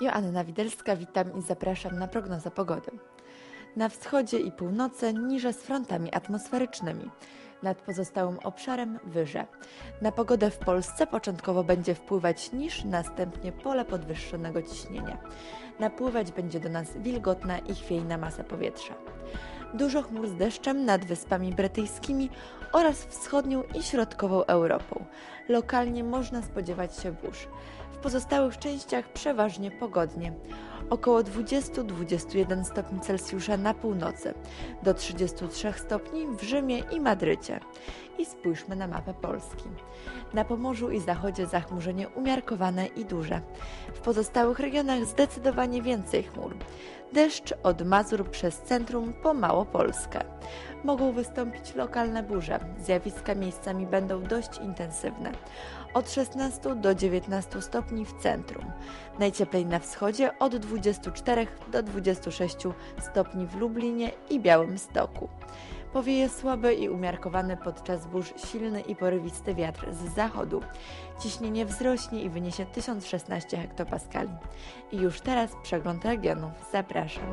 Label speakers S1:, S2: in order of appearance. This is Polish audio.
S1: Joanna Widelska, witam i zapraszam na prognozę pogody. Na wschodzie i północy niże z frontami atmosferycznymi. Nad pozostałym obszarem wyże. Na pogodę w Polsce początkowo będzie wpływać niż, następnie pole podwyższonego ciśnienia. Napływać będzie do nas wilgotna i chwiejna masa powietrza. Dużo chmur z deszczem nad Wyspami Brytyjskimi oraz wschodnią i środkową Europą. Lokalnie można spodziewać się burz. W pozostałych częściach przeważnie pogodnie. Około 20-21 stopni Celsjusza na północy, do 33 stopni w Rzymie i Madrycie. I spójrzmy na mapę Polski. Na Pomorzu i Zachodzie zachmurzenie umiarkowane i duże. W pozostałych regionach zdecydowanie więcej chmur. Deszcz od Mazur przez centrum po Małopolskę. Mogą wystąpić lokalne burze. Zjawiska miejscami będą dość intensywne. Od 16 do 19 stopni w centrum. Najcieplej na wschodzie od 24 do 26 stopni w Lublinie i Białymstoku. Powieje słaby i umiarkowany podczas burz silny i porywisty wiatr z zachodu. Ciśnienie wzrośnie i wyniesie 1016 hektopaskali. I już teraz przegląd regionów. Zapraszam.